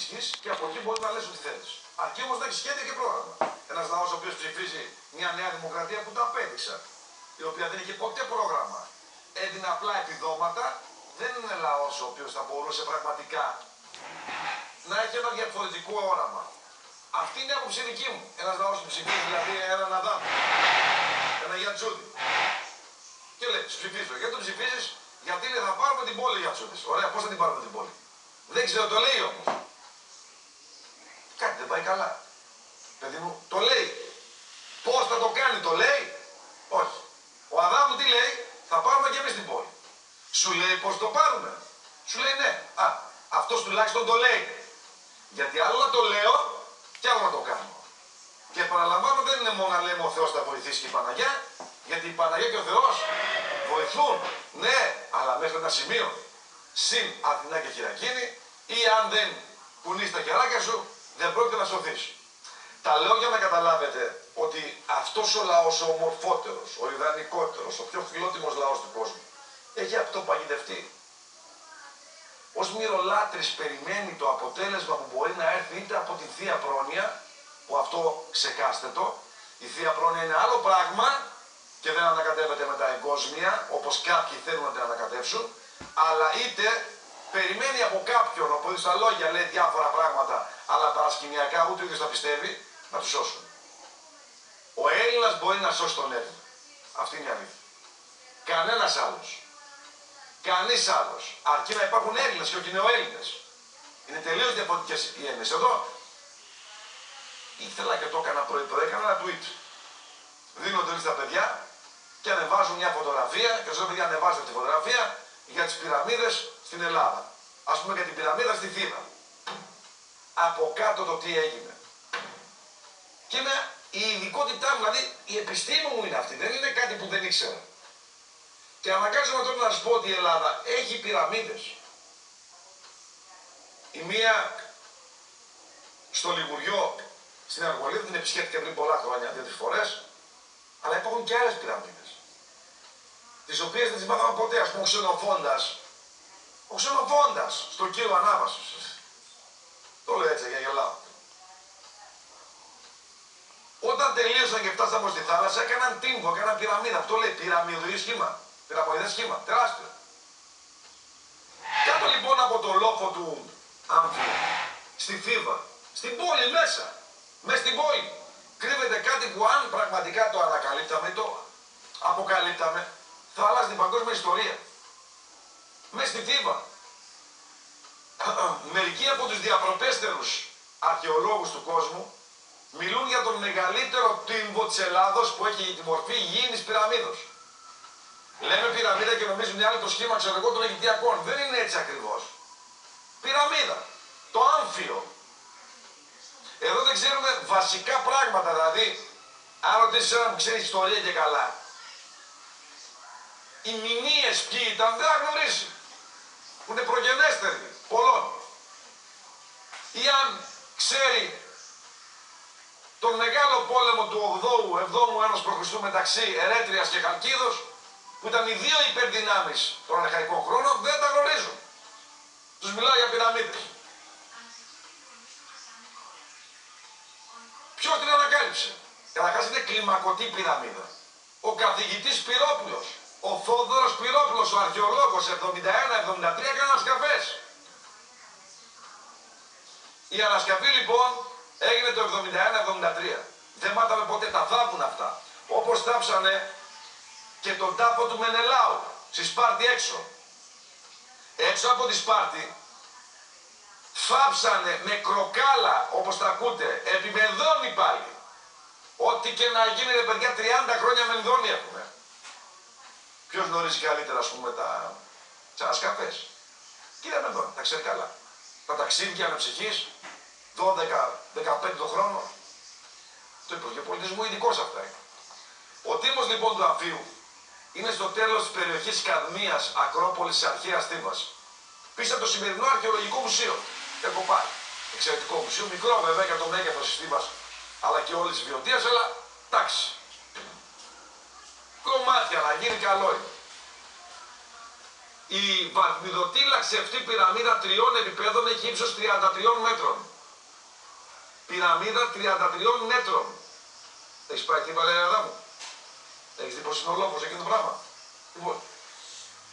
ισχύ και από εκεί μπορείς να λες ό,τι θέλεις. Αρκεί όμως να έχεις σχέδιο και πρόγραμμα. Ένας λαός ο οποίος ψηφίζει μια νέα δημοκρατία που το απέδειξα, η οποία δεν είχε ποτέ πρόγραμμα, έδινε απλά επιδόματα, δεν είναι λαός ο οποίος θα μπορούσε πραγματικά να έχει ένα διαφορετικό όραμα. Αυτή είναι η άποψη δική μου. Ένας λαός που ψηφίζει δηλαδή έναν Αδάμ, ένα Γιατσούδη. Και λέει, ψηφίζω. Γιατί το ψηφίζεις, γιατί λέει, θα πάρουμε την πόλη Γιατσούδη. Ωραία, πώς θα την πάρουμε την πόλη; Δεν ξέρω, το λέει όμως. Κάτι δεν πάει καλά. Παιδί μου, το λέει. Πώς θα το κάνει, το λέει; Όχι. Ο Αδάμου τι λέει, θα πάρουμε και εμείς την πόλη. Σου λέει πώς το πάρουμε. Σου λέει ναι. Α, αυτός τουλάχιστον το λέει. Γιατί άλλο να το λέω και άλλο να το κάνω. Και παραλαμβάνω δεν είναι μόνο να λέμε ο Θεός θα βοηθήσει και η Παναγιά, γιατί η Παναγιά και ο Θεός βοηθούν, ναι, αλλά μέχρι ένα σημείο. Συν Αθηνά και Χειρακίνη ή αν δεν κουνείς τα κεράκια σου, δεν πρόκειται να σωθείς. Τα λέω για να καταλάβετε ότι αυτός ο λαός, ο ομορφότερος, ο ιδανικότερος, ο πιο φιλότιμος λαός του κόσμου, έχει αυτοπαγιδευτεί ως μυρολάτρης περιμένει το αποτέλεσμα που μπορεί να έρθει είτε από τη Θεία Πρόνοια, που αυτό ξεκάστε το, η Θεία Πρόνοια είναι άλλο πράγμα και δεν ανακατεύεται με τα εγκόσμια, όπως κάποιοι θέλουν να την ανακατεύσουν, αλλά είτε περιμένει από κάποιον, οπότε στα λόγια λέει διάφορα πράγματα, αλλά τα ασκηνιακά ούτε ο ίδιος τα πιστεύει, να τους σώσουν. Ο Έλληνας μπορεί να σώσει τον Έλληνα. Αυτή είναι η αλήθεια. Κανένας άλλος. Κανείς άλλος. Αρκεί να υπάρχουν Έλληνες και όχι νεοέλληνε. Είναι τελείως διαφορετικές οι έννοιες. Εδώ ήθελα και το έκανα πρωί-πρωί, έκανα ένα tweet. Δίνονται όλοι στα παιδιά και ανεβάζουν μια φωτογραφία και λέω παιδιά ανεβάζετε τη φωτογραφία για τις πυραμίδες στην Ελλάδα. Α πούμε για την πυραμίδα στη Θήβα. Από κάτω το τι έγινε. Και είναι η ειδικότητά μου, δηλαδή η επιστήμη μου είναι αυτή, δεν είναι κάτι που δεν ήξερα. Και αναγκάζομαι τώρα να σας πω ότι η Ελλάδα έχει πυραμίδες. Η μία στο Λιγουριό, στην Αργολίδα, την επισκέφτηκα πριν πολλά χρόνια, δύο-τρεις φορές, αλλά υπάρχουν και άλλες πυραμίδες. Τις οποίες δεν τις μάθαμε ποτέ, ας πούμε, ο Ξενοφόντα. Ο Ξενοφόντα στο κύριο Ανάβαση. Το λέω έτσι για γελάω. Όταν τελείωσαν και φτάσαμε στη θάλασσα, έκαναν τύμβο, έκαναν πυραμίδα. Αυτό λέει πυραμίδο σχήμα. Πυραμοειδές σχήμα, τεράστιο. Κάτω λοιπόν από το λόφο του Άμφιου, στη Θήβα, στην πόλη μέσα, μέσα στην πόλη, κρύβεται κάτι που αν πραγματικά το ανακαλύπταμε, το αποκαλύπταμε, θα αλλάζει την παγκόσμια ιστορία. Μέσα στη Θήβα. Μερικοί από τους διαπροτέστερους αρχαιολόγους του κόσμου μιλούν για τον μεγαλύτερο τύμβο της Ελλάδος που έχει τη μορφή γήινης πυραμίδος. Λέμε πυραμίδα και νομίζουν οι άλλοι το σχήμα ξέρω εγώ των Αιγυπτιακών. Δεν είναι έτσι ακριβώς. Πυραμίδα. Το άμφιο. Εδώ δεν ξέρουμε βασικά πράγματα. Δηλαδή, αν ρωτήσεις ένα που ξέρει ιστορία και καλά, οι μηνύες ποιοι ήταν δεν θα γνωρίσει. Που είναι προγενέστεροι πολλών. Ή αν ξέρει τον μεγάλο πόλεμο του 8ου, 7ου ου π.Χ. μεταξύ Ερέτριας και Χαλκίδος, που ήταν οι δύο υπερδυνάμεις των αρχαϊκών χρόνων, δεν τα γνωρίζουν. Τους μιλάω για πυραμίδες. Ποιο την ανακάλυψε; Καταρχάς είναι κλιμακωτή πυραμίδα. Ο καθηγητής Πυρόπουλος, ο Θόδωρος Πυρόπουλος, ο αρχαιολόγος 71-73 έκανε ανασκαφές. Η ανασκαφή λοιπόν έγινε το 71-73. Δεν μάθαμε ποτέ τα θάβουν αυτά. Όπως θάψανε και τον τάφο του Μενελάου, στη Σπάρτη έξω. Έξω από τη Σπάρτη φάψανε με κροκάλα, όπως τα ακούτε, επιμεδόνι πάλι. Ό,τι και να γίνει ρε παιδιά 30 χρόνια μενδόνι έχουμε. Ποιος γνωρίζει καλύτερα ας πούμε τα τσανασκαφές; Κύριε Μενδόνι, τα ξέρει καλά. Τα ταξίδια με ψυχής, 12-15 χρόνο. Το Υπουργείο Πολιτισμού ειδικός αυτά Ο Δήμος λοιπόν του Αμφίου είναι στο τέλος της περιοχής Καδμίας Ακρόπολης της αρχαίας Θήβας. Πίσω από το σημερινό αρχαιολογικό μουσείο. Έχω πάει. Εξαιρετικό μουσείο, μικρό βέβαια για το μέγεθος της Θήβας, αλλά και όλης της βιωτίας, αλλά εντάξει. Κομμάτια να γίνει καλό είναι. Η βαθμιδοτήλαξη αυτή πυραμίδα τριών επιπέδων έχει ύψος 33 μέτρων. Πυραμίδα 33 μέτρων. Έχεις πάει εκεί παλαιά μου; Έχεις δει πως είναι ο λόφος εκείνο το πράγμα; Λοιπόν,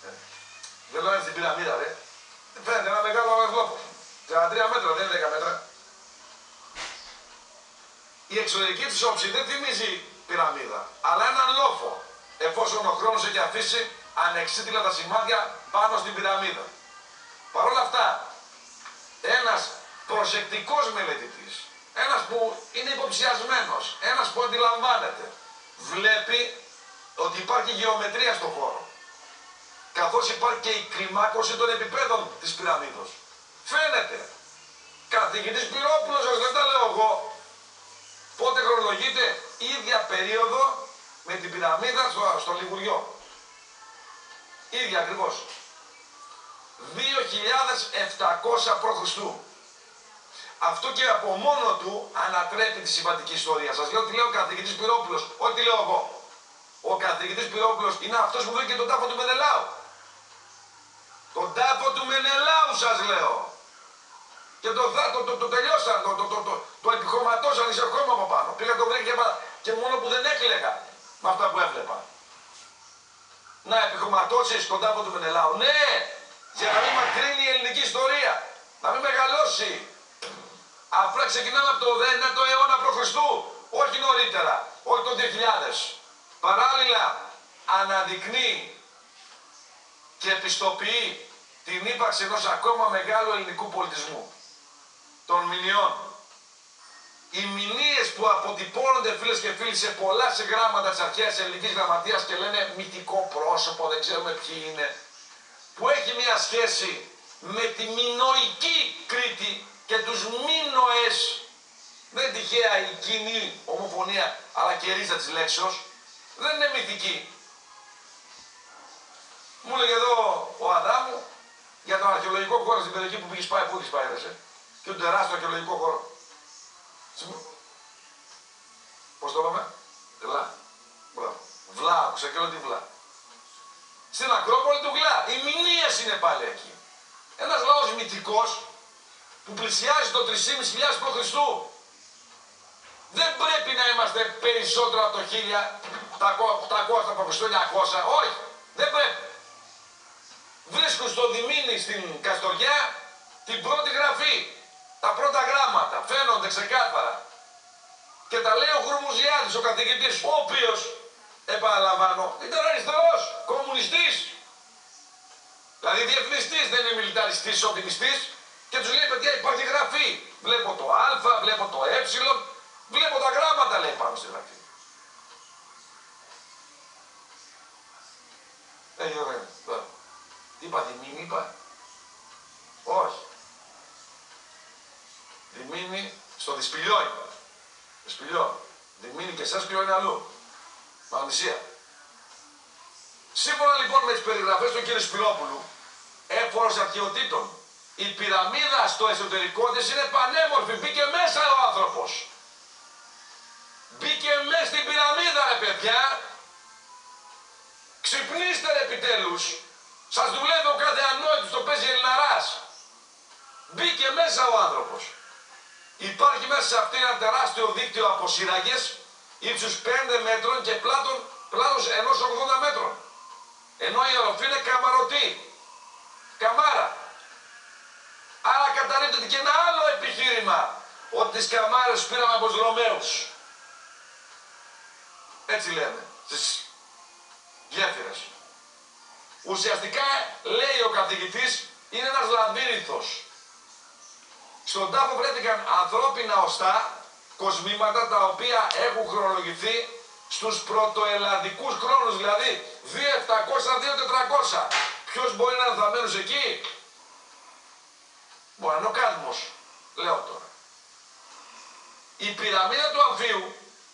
ε, δεν λέω στην πυραμίδα ρε. Φαίνεται ένα μεγάλο λόφος. 33 μέτρα, δεν είναι 10 μέτρα. Η εξωτερική της όψη δεν θυμίζει πυραμίδα, αλλά έναν λόφο, εφόσον ο χρόνος έχει αφήσει ανεξίτηλα τα σημάδια πάνω στην πυραμίδα. Παρ' όλα αυτά, ένας προσεκτικός μελετητής, ένας που είναι υποψιασμένος, ένας που αντιλαμβάνεται, βλέπει ότι υπάρχει γεωμετρία στον χώρο. Καθώς υπάρχει και η κλιμάκωση των επιπέδων της πυραμίδος. Φαίνεται. Καθηγητής Πυρόπουλος, δεν τα λέω εγώ. Πότε χρονολογείται ίδια περίοδο με την πυραμίδα στο, στο Λιγουριό. Ίδια ακριβώς. 2.700 π.Χ. Αυτό και από μόνο του ανατρέπει τη συμβατική ιστορία. Σας λέω τι λέει ο καθηγητής Πυρόπουλος, όχι τι λέω εγώ. Ο καθηγητής Πυρόπουλος είναι αυτός που βρήκε τον τάφο του Μενελάου. Τον τάφο του Μενελάου σας λέω. Και το, το, το, το τελειώσαν, το, το, το, το, το επιχωματώσαν, είσαι ακόμα από πάνω. Πήγα το βρήκα και, και μόνο που δεν έκλαιγα με αυτά που έβλεπα. Να επιχωματώσεις τον τάφο του Μενελάου. Ναι, για να μην μακρύνει η ελληνική ιστορία. Να μην μεγαλώσει. Αυτά ξεκινάμε από το 9ο αιώνα π.Χ. Όχι νωρίτερα. Όχι το 2000. Παράλληλα αναδεικνύει και επιστοποιεί την ύπαρξη ενός ακόμα μεγάλου ελληνικού πολιτισμού. Των μηνιών. Οι μηνύες που αποτυπώνονται φίλες και φίλοι σε πολλά σε γράμματα της αρχαίας ελληνικής γραμματείας και λένε μυθικό πρόσωπο, δεν ξέρουμε ποιοι είναι, που έχει μια σχέση με τη μινοϊκή Κρήτη και τους μίνοες, δεν τυχαία η κοινή ομοφωνία αλλά και ρίζα της λέξεως, δεν είναι μυθική. Μου έλεγε εδώ ο Αδάμου για τον αρχαιολογικό χώρο στην περιοχή που πήγες πάει, πού έχει πάει, ρε, και τον τεράστιο αρχαιολογικό χώρο. Πώς το είπαμε, Βλά. Μπράβο. Βλά, άκουσα και τι βλά. Στην Ακρόπολη του Γλά. Οι μηνύε είναι πάλι εκεί. Ένας λαός μυθικός που πλησιάζει το 3.500 π.Χ. Δεν πρέπει να είμαστε περισσότερο από το 1800 π.Χ. 900. Όχι. Δεν πρέπει. Βρίσκουν στο Δημήνη στην Καστοριά την πρώτη γραφή. Τα πρώτα γράμματα φαίνονται ξεκάθαρα. Και τα λέει ο Χρυμουζιάδης, ο καθηγητής, ο οποίος, επαναλαμβάνω, ήταν αριστερός, κομμουνιστής. Δηλαδή διεθνιστής, δεν είναι μιλιταριστής, σοβινιστής. Και τους λέει, παιδιά, υπάρχει γραφή. Βλέπω το α, βλέπω το ε, βλέπω τα γράμματα, λέει πάνω στη γραφή. Ε, ωραία, Τι είπα, Δημήνη είπα. Όχι. Δημήνη στο δυσπηλιό είπα. Δυσπηλιό. Δημήνη και εσάς είναι αλλού. Μαγνησία. Σύμφωνα λοιπόν με τις περιγραφές του κ. Σπυρόπουλου, έφορος αρχαιοτήτων, η πυραμίδα στο εσωτερικό της είναι πανέμορφη. Μπήκε μέσα ο άνθρωπος. Μπήκε μέσα στην πυραμίδα ρε παιδιά. Ξυπνήστε ρε επιτέλους. Σας δουλεύει ο κάθε ανόητος, το παίζει Ελληναράς. Μπήκε μέσα ο άνθρωπος. Υπάρχει μέσα σε αυτή ένα τεράστιο δίκτυο από σύραγγες ύψους 5 μέτρων και πλάτων, πλάτος ενός 80 μέτρων. Ενώ η οροφή είναι καμαρωτή. Καμάρα. Άρα καταλήπτεται και ένα άλλο επιχείρημα ότι τις καμάρες πήραμε από τους Ρωμαίους. Έτσι λέμε, στις γέφυρες. Ουσιαστικά, λέει ο καθηγητής, είναι ένας λαβύρινθος. Στον τάφο βρέθηκαν ανθρώπινα οστά, κοσμήματα τα οποία έχουν χρονολογηθεί στους πρωτοελλαδικούς χρόνους, δηλαδή 2700-2400. Ποιος μπορεί να είναι θαμένος εκεί, Μπορεί να είναι ο Κάδμος, λέω τώρα. Η πυραμίδα του Αμφίου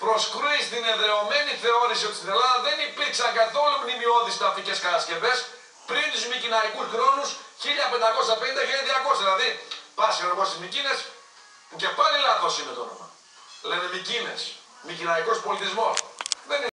προσκρούει στην εδρεωμένη θεώρηση ότι στην Ελλάδα δεν υπήρξαν καθόλου μνημειώδεις ταφικές κατασκευές πριν τους Μικυναϊκούς χρόνους 1550-1200. Δηλαδή, πας εγώ στις Μικίνες, που και πάλι λάθος είναι το όνομα. Λένε Μικίνες, Μικυναϊκός πολιτισμός. Δεν